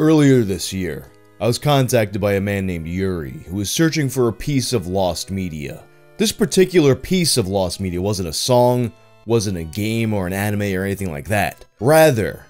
Earlier this year, I was contacted by a man named Yuri who was searching for a piece of lost media. This particular piece of lost media wasn't a song, wasn't a game or an anime or anything like that. Rather,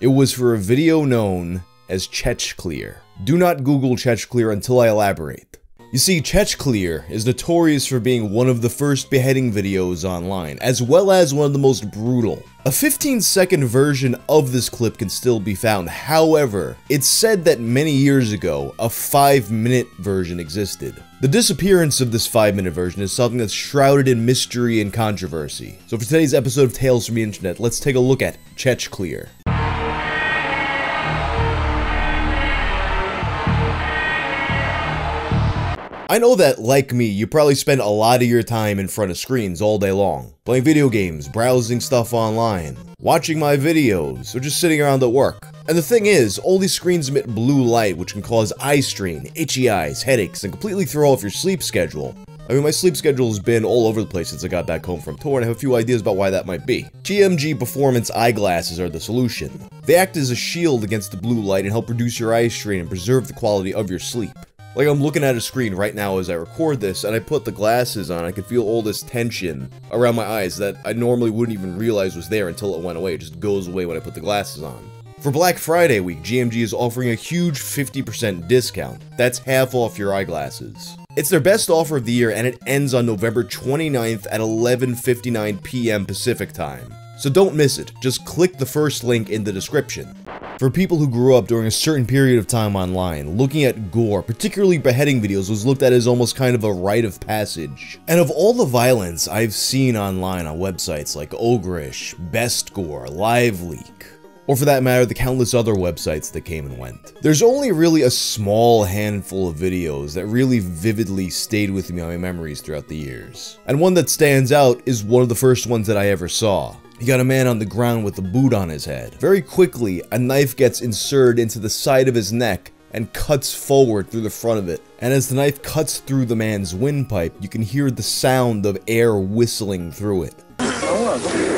it was for a video known as Chechclear. Do not Google Chechclear until I elaborate. You see, Chechclear is notorious for being one of the first beheading videos online, as well as one of the most brutal. A 15 second version of this clip can still be found, however, it's said that many years ago, a 5 minute version existed. The disappearance of this 5 minute version is something that's shrouded in mystery and controversy. So for today's episode of Tales from the Internet, let's take a look at Chechclear. I know that, like me, you probably spend a lot of your time in front of screens all day long, playing video games, browsing stuff online, watching my videos, or just sitting around at work. And the thing is, all these screens emit blue light which can cause eye strain, itchy eyes, headaches, and completely throw off your sleep schedule. I mean, my sleep schedule has been all over the place since I got back home from tour, and I have a few ideas about why that might be. GMG Performance eyeglasses are the solution. They act as a shield against the blue light and help reduce your eye strain and preserve the quality of your sleep. Like I'm looking at a screen right now as I record this, and I put the glasses on, I can feel all this tension around my eyes that I normally wouldn't even realize was there until it went away. It just goes away when I put the glasses on. For Black Friday week, GMG is offering a huge 50% discount. That's half off your eyeglasses. It's their best offer of the year and it ends on November 29th at 11.59 p.m. Pacific time. So don't miss it, just click the first link in the description. For people who grew up during a certain period of time online, looking at gore, particularly beheading videos, was looked at as almost kind of a rite of passage. And of all the violence I've seen online on websites like Ogrish, Best Gore, LiveLeak, or for that matter, the countless other websites that came and went. There's only really a small handful of videos that really vividly stayed with me on my memories throughout the years. And one that stands out is one of the first ones that I ever saw. You got a man on the ground with a boot on his head. Very quickly, a knife gets inserted into the side of his neck and cuts forward through the front of it. And as the knife cuts through the man's windpipe, you can hear the sound of air whistling through it. Oh,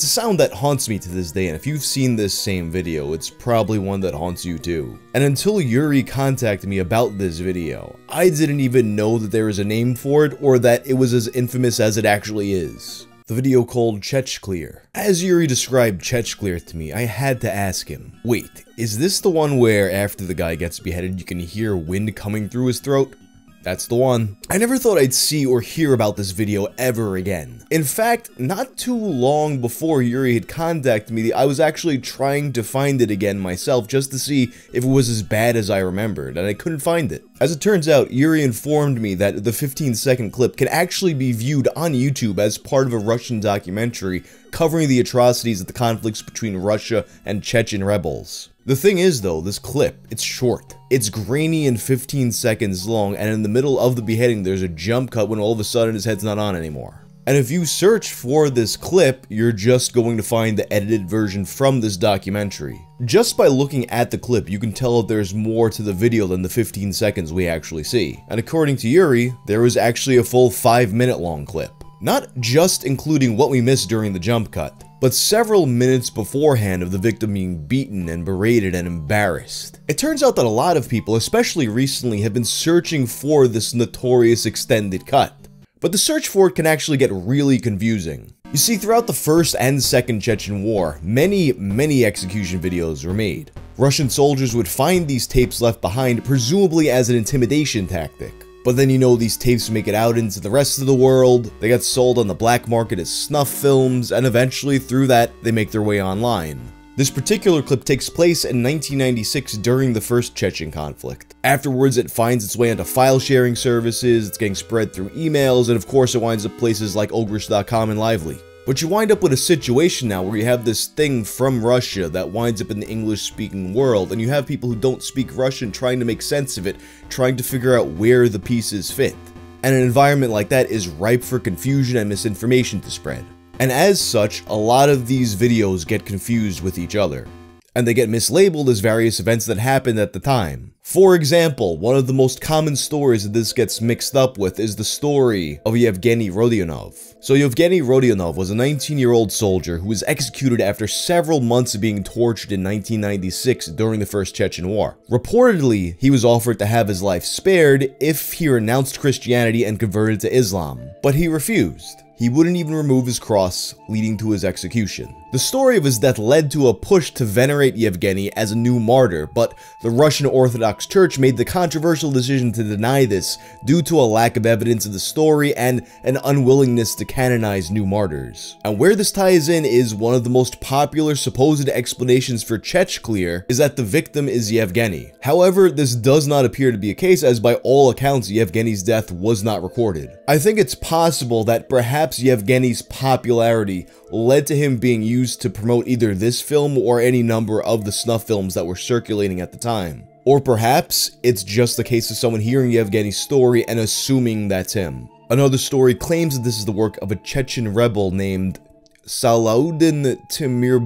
It's a sound that haunts me to this day, and if you've seen this same video, it's probably one that haunts you too. And until Yuri contacted me about this video, I didn't even know that there is a name for it or that it was as infamous as it actually is. The video called Chech Clear. As Yuri described Chech Clear to me, I had to ask him, wait, is this the one where after the guy gets beheaded you can hear wind coming through his throat? That's the one. I never thought I'd see or hear about this video ever again. In fact, not too long before Yuri had contacted me, I was actually trying to find it again myself just to see if it was as bad as I remembered, and I couldn't find it. As it turns out, Yuri informed me that the 15 second clip can actually be viewed on YouTube as part of a Russian documentary covering the atrocities of the conflicts between Russia and Chechen rebels. The thing is though, this clip, it's short. It's grainy and 15 seconds long, and in the middle of the beheading there's a jump cut when all of a sudden his head's not on anymore. And if you search for this clip, you're just going to find the edited version from this documentary. Just by looking at the clip, you can tell there's more to the video than the 15 seconds we actually see. And according to Yuri, there was actually a full 5 minute long clip. Not just including what we missed during the jump cut, but several minutes beforehand of the victim being beaten and berated and embarrassed. It turns out that a lot of people, especially recently, have been searching for this notorious extended cut. But the search for it can actually get really confusing. You see, throughout the First and Second Chechen War, many, many execution videos were made. Russian soldiers would find these tapes left behind, presumably as an intimidation tactic. But then you know these tapes make it out into the rest of the world, they get sold on the black market as snuff films, and eventually through that, they make their way online. This particular clip takes place in 1996 during the first Chechen conflict. Afterwards, it finds its way into file sharing services, it's getting spread through emails, and of course it winds up places like Ogrish.com and LiveLeak. But you wind up with a situation now where you have this thing from Russia that winds up in the English speaking world, and you have people who don't speak Russian trying to make sense of it, trying to figure out where the pieces fit. And an environment like that is ripe for confusion and misinformation to spread. And as such, a lot of these videos get confused with each other. And they get mislabeled as various events that happened at the time. For example, one of the most common stories that this gets mixed up with is the story of Yevgeny Rodionov. So Yevgeny Rodionov was a 19-year-old soldier who was executed after several months of being tortured in 1996 during the First Chechen War. Reportedly, he was offered to have his life spared if he renounced Christianity and converted to Islam, but he refused. He wouldn't even remove his cross, leading to his execution. The story of his death led to a push to venerate Yevgeny as a new martyr, but the Russian Orthodox Church made the controversial decision to deny this due to a lack of evidence of the story and an unwillingness to canonize new martyrs. And where this ties in is one of the most popular supposed explanations for Chechclear is that the victim is Yevgeny. However, this does not appear to be a case as by all accounts Yevgeny's death was not recorded. I think it's possible that perhaps Yevgeny's popularity led to him being used to promote either this film or any number of the snuff films that were circulating at the time. Or perhaps it's just the case of someone hearing Yevgeny's story and assuming that's him. Another story claims that this is the work of a Chechen rebel named Salaudin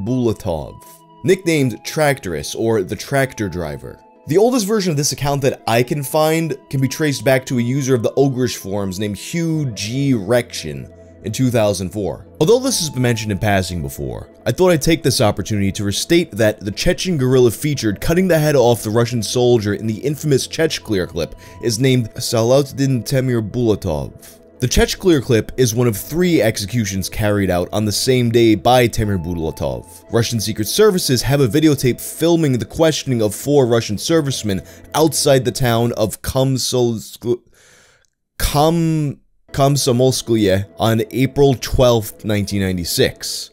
Bulatov, nicknamed Tractorus or the Tractor Driver. The oldest version of this account that I can find can be traced back to a user of the Ogrish forums named Hugh G. Rection, in 2004. Although this has been mentioned in passing before, I thought I'd take this opportunity to restate that the Chechen guerrilla featured cutting the head off the Russian soldier in the infamous Chechclear clip is named Salaudin Temir Bulatov. The Chechclear clip is one of three executions carried out on the same day by Temir Bulatov. Russian Secret Services have a videotape filming the questioning of four Russian servicemen outside the town of Komsomolsk... Kom... Komsomolskoye on April 12, 1996.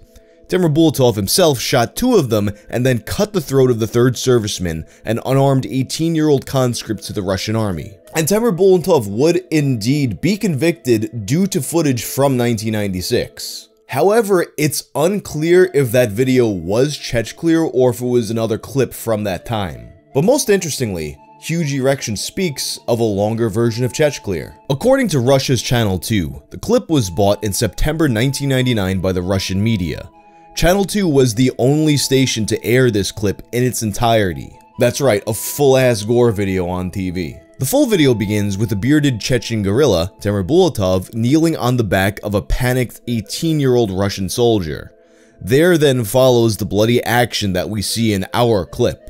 Timur Bulatov himself shot two of them and then cut the throat of the third serviceman, an unarmed 18-year-old conscript to the Russian army. And Timur Bulatov would indeed be convicted due to footage from 1996. However, it's unclear if that video was Chechclear or if it was another clip from that time. But most interestingly, Huge Erection speaks of a longer version of Chechclear. According to Russia's Channel 2, the clip was bought in September 1999 by the Russian media. Channel 2 was the only station to air this clip in its entirety. That's right, a full-ass gore video on TV. The full video begins with a bearded Chechen guerrilla, Temir Bulatov, kneeling on the back of a panicked 18-year-old Russian soldier. There then follows the bloody action that we see in our clip.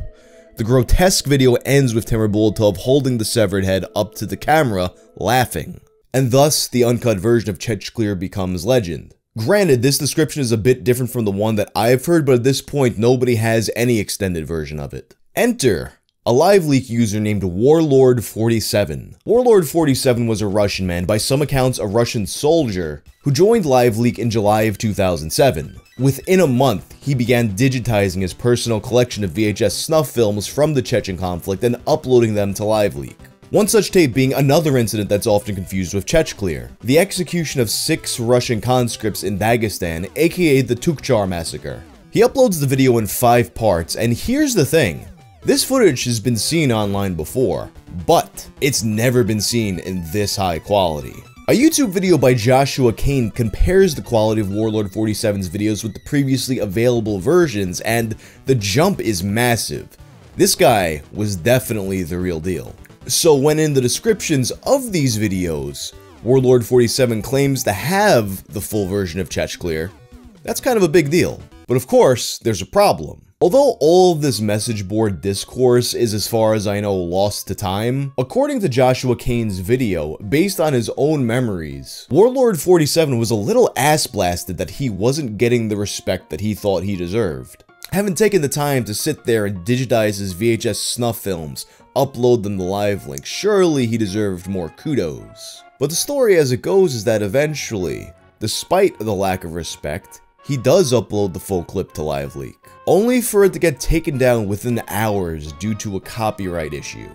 The grotesque video ends with Temir Bulatov holding the severed head up to the camera, laughing. And thus, the uncut version of Chechclear becomes legend. Granted, this description is a bit different from the one that I've heard, but at this point, nobody has any extended version of it. Enter a LiveLeak user named Warlord47. Warlord47 was a Russian man, by some accounts a Russian soldier, who joined LiveLeak in July of 2007. Within a month, he began digitizing his personal collection of VHS snuff films from the Chechen conflict and uploading them to LiveLeak. One such tape being another incident that's often confused with Chechclear, the execution of six Russian conscripts in Dagestan, aka the Tukhchar massacre. He uploads the video in five parts, and here's the thing. This footage has been seen online before, but it's never been seen in this high quality. A YouTube video by Joshua Kane compares the quality of Warlord 47's videos with the previously available versions, and the jump is massive. This guy was definitely the real deal. So when in the descriptions of these videos, Warlord 47 claims to have the full version of Chech Clear, that's kind of a big deal. But of course, there's a problem. Although all of this message board discourse is as far as I know lost to time, according to Joshua Kane's video, based on his own memories, Warlord 47 was a little ass blasted that he wasn't getting the respect that he thought he deserved. Having taken the time to sit there and digitize his VHS snuff films, upload them to LiveLeak, surely he deserved more kudos. But the story as it goes is that eventually, despite the lack of respect, he does upload the full clip to LiveLeak, only for it to get taken down within hours due to a copyright issue.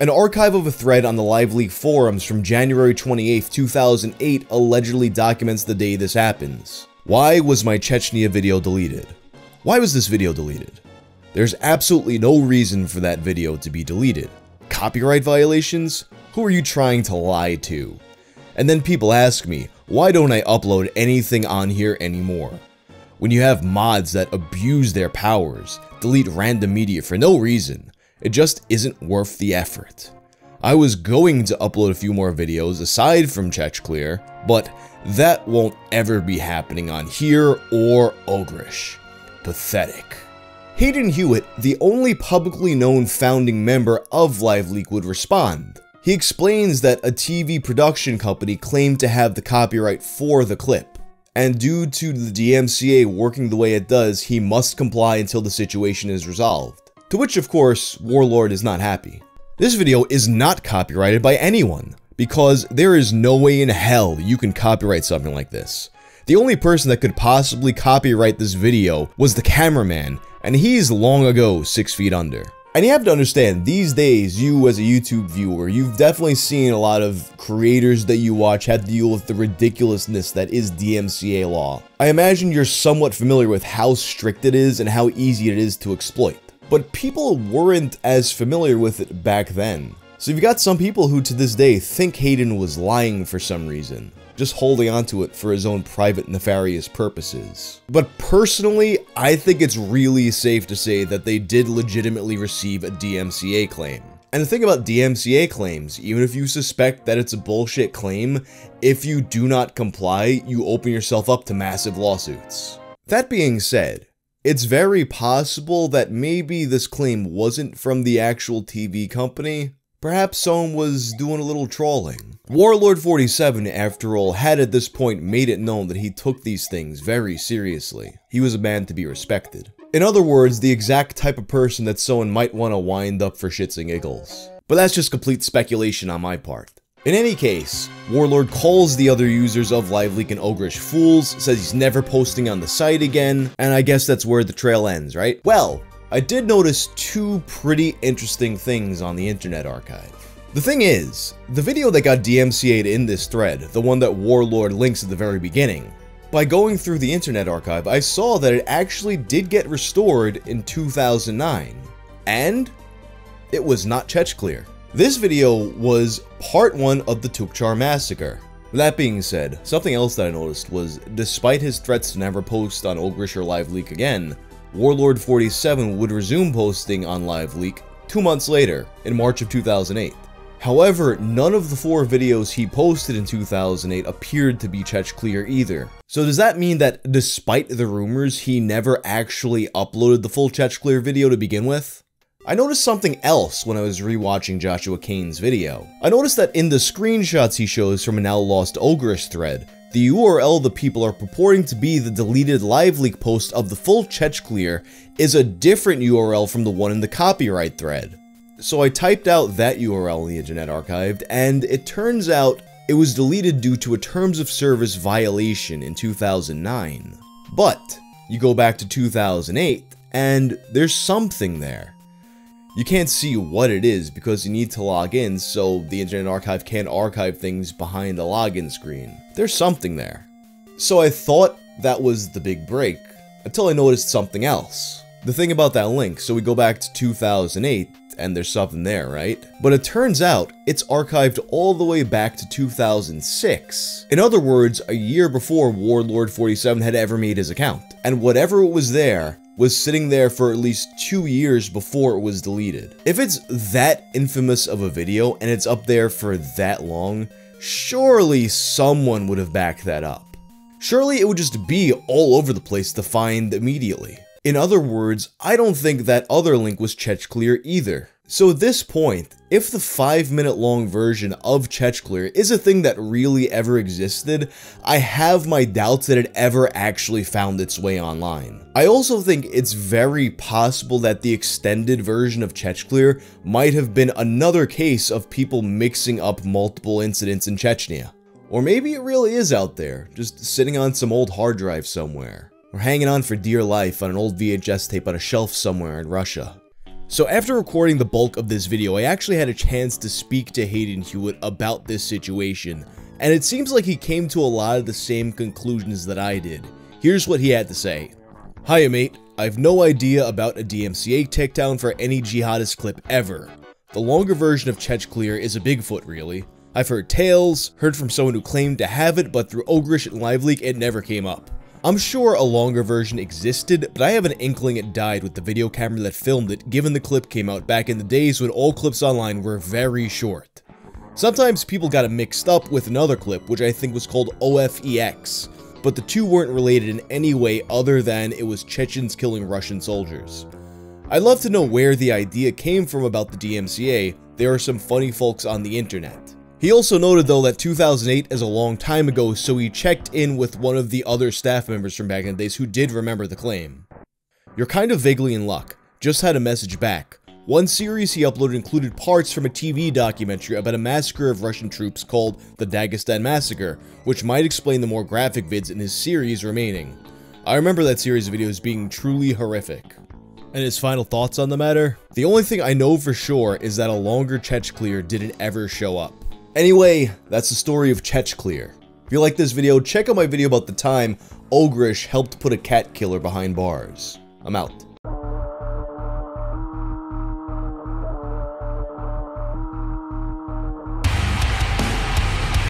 An archive of a thread on the LiveLeak forums from January 28, 2008 allegedly documents the day this happens. Why was my Chechnya video deleted? Why was this video deleted? There's absolutely no reason for that video to be deleted. Copyright violations? Who are you trying to lie to? And then people ask me, why don't I upload anything on here anymore? When you have mods that abuse their powers, delete random media for no reason, it just isn't worth the effort. I was going to upload a few more videos aside from Chech Clear, but that won't ever be happening on here or Ogrish. Pathetic. Hayden Hewitt, the only publicly known founding member of LiveLeak, would respond. He explains that a TV production company claimed to have the copyright for the clip, and due to the DMCA working the way it does, he must comply until the situation is resolved. To which, of course, Warlord is not happy. This video is not copyrighted by anyone, because there is no way in hell you can copyright something like this. The only person that could possibly copyright this video was the cameraman, and he's long ago 6 feet under. And you have to understand, these days, you as a YouTube viewer, you've definitely seen a lot of creators that you watch have to deal with the ridiculousness that is DMCA law. I imagine you're somewhat familiar with how strict it is and how easy it is to exploit but people weren't as familiar with it back then. So you've got some people who to this day think Hayden was lying for some reason, just holding onto it for his own private nefarious purposes. But personally, I think it's really safe to say that they did legitimately receive a DMCA claim. And the thing about DMCA claims, even if you suspect that it's a bullshit claim, if you do not comply, you open yourself up to massive lawsuits. That being said, it's very possible that maybe this claim wasn't from the actual TV company. Perhaps someone was doing a little trolling. Warlord 47, after all, had at this point made it known that he took these things very seriously. He was a man to be respected. In other words, the exact type of person that someone might want to wind up for shits and giggles. But that's just complete speculation on my part. In any case, Warlord calls the other users of LiveLeak and Ogrish fools, says he's never posting on the site again, and I guess that's where the trail ends, right? Well, I did notice two pretty interesting things on the Internet Archive. The thing is, the video that got DMCA'd in this thread, the one that Warlord links at the very beginning, by going through the Internet Archive, I saw that it actually did get restored in 2009, and it was not Chechclear. This video was part one of the Tukchar massacre. That being said, something else that I noticed was, despite his threats to never post on Ogrish or Live Leak again, Warlord47 would resume posting on LiveLeak two months later, in March of 2008. However, none of the four videos he posted in 2008 appeared to be Chechclear either. So does that mean that despite the rumors, he never actually uploaded the full Chechclear video to begin with? I noticed something else when I was rewatching Joshua Kane's video. I noticed that in the screenshots he shows from a now lost Ogrish thread, the URL the people are purporting to be the deleted LiveLeak post of the full Chech clear is a different URL from the one in the copyright thread. So I typed out that URL in the Internet Archived, and it turns out it was deleted due to a Terms of Service violation in 2009. But, you go back to 2008, and there's something there. You can't see what it is because you need to log in so the Internet Archive can't archive things behind the login screen. There's something there. So I thought that was the big break, until I noticed something else. The thing about that link, so we go back to 2008, and there's something there, right? But it turns out, it's archived all the way back to 2006. In other words, a year before Warlord 47 had ever made his account. And whatever was there was sitting there for at least two years before it was deleted. If it's that infamous of a video and it's up there for that long, surely someone would have backed that up. Surely it would just be all over the place to find immediately. In other words, I don't think that other link was Chechclear either. So at this point, if the 5 minute long version of Chechclear is a thing that really ever existed, I have my doubts that it ever actually found its way online. I also think it's very possible that the extended version of Chechclear might have been another case of people mixing up multiple incidents in Chechnya. Or maybe it really is out there, just sitting on some old hard drive somewhere. Or hanging on for dear life on an old VHS tape on a shelf somewhere in Russia. So after recording the bulk of this video, I actually had a chance to speak to Hayden Hewitt about this situation, and it seems like he came to a lot of the same conclusions that I did. Here's what he had to say. Hiya mate, I've no idea about a DMCA takedown for any jihadist clip ever. The longer version of Chech Clear is a Bigfoot really. I've heard tales, heard from someone who claimed to have it, but through Ogrish and LiveLeak it never came up. I'm sure a longer version existed, but I have an inkling it died with the video camera that filmed it given the clip came out back in the days when all clips online were very short. Sometimes people got it mixed up with another clip, which I think was called OFEX, but the two weren't related in any way other than it was Chechens killing Russian soldiers. I'd love to know where the idea came from about the DMCA, there are some funny folks on the internet. He also noted though that 2008 is a long time ago, so he checked in with one of the other staff members from back in the days who did remember the claim. You're kind of vaguely in luck, just had a message back. One series he uploaded included parts from a TV documentary about a massacre of Russian troops called the Dagestan Massacre, which might explain the more graphic vids in his series remaining. I remember that series of videos being truly horrific. And his final thoughts on the matter? The only thing I know for sure is that a longer Chechclear didn't ever show up. Anyway, that's the story of Chechclear. If you like this video, check out my video about the time Ogrish helped put a cat killer behind bars. I'm out.